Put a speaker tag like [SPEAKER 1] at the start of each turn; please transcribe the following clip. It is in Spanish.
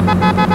[SPEAKER 1] ¡Gracias!